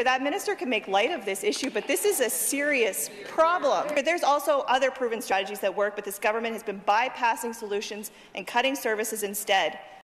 That minister can make light of this issue, but this is a serious problem. There's also other proven strategies that work, but this government has been bypassing solutions and cutting services instead.